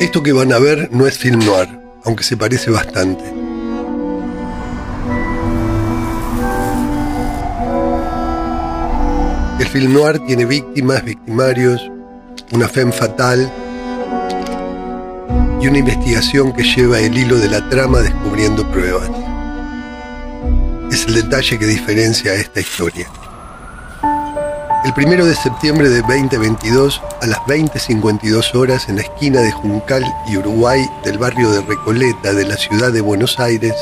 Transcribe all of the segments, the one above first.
Esto que van a ver no es film noir, aunque se parece bastante. El film noir tiene víctimas, victimarios, una femme fatal y una investigación que lleva el hilo de la trama descubriendo pruebas. Es el detalle que diferencia esta historia. El primero de septiembre de 2022, a las 20.52 horas, en la esquina de Juncal y Uruguay del barrio de Recoleta de la ciudad de Buenos Aires,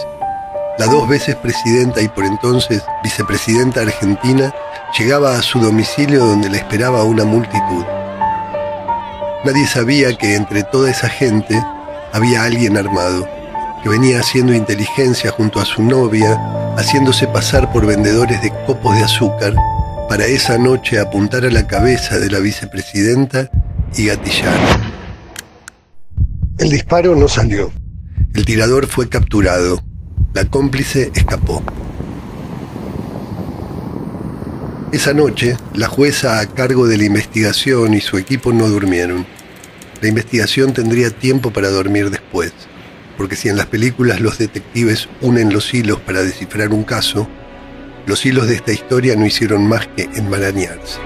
la dos veces presidenta y por entonces vicepresidenta argentina llegaba a su domicilio donde le esperaba una multitud. Nadie sabía que entre toda esa gente había alguien armado, que venía haciendo inteligencia junto a su novia, haciéndose pasar por vendedores de copos de azúcar para esa noche apuntar a la cabeza de la vicepresidenta y gatillar. El disparo no salió. El tirador fue capturado. La cómplice escapó. Esa noche, la jueza a cargo de la investigación y su equipo no durmieron. La investigación tendría tiempo para dormir después, porque si en las películas los detectives unen los hilos para descifrar un caso, los hilos de esta historia no hicieron más que enmarañarse.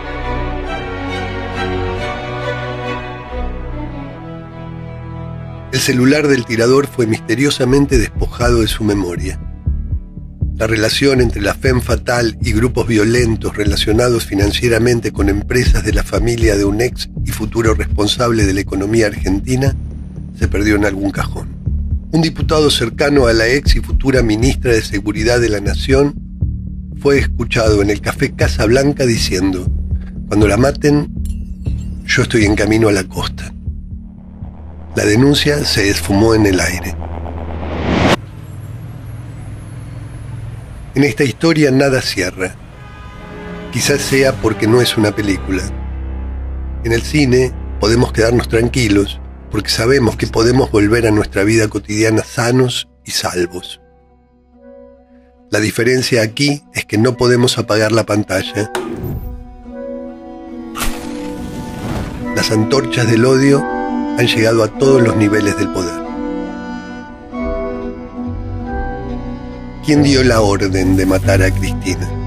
El celular del tirador fue misteriosamente despojado de su memoria. La relación entre la FEM fatal y grupos violentos relacionados financieramente con empresas de la familia de un ex y futuro responsable de la economía argentina se perdió en algún cajón. Un diputado cercano a la ex y futura ministra de Seguridad de la Nación fue escuchado en el café Casa Blanca diciendo, cuando la maten, yo estoy en camino a la costa. La denuncia se esfumó en el aire. En esta historia nada cierra. Quizás sea porque no es una película. En el cine podemos quedarnos tranquilos porque sabemos que podemos volver a nuestra vida cotidiana sanos y salvos. La diferencia aquí es que no podemos apagar la pantalla. Las antorchas del odio han llegado a todos los niveles del poder. ¿Quién dio la orden de matar a Cristina?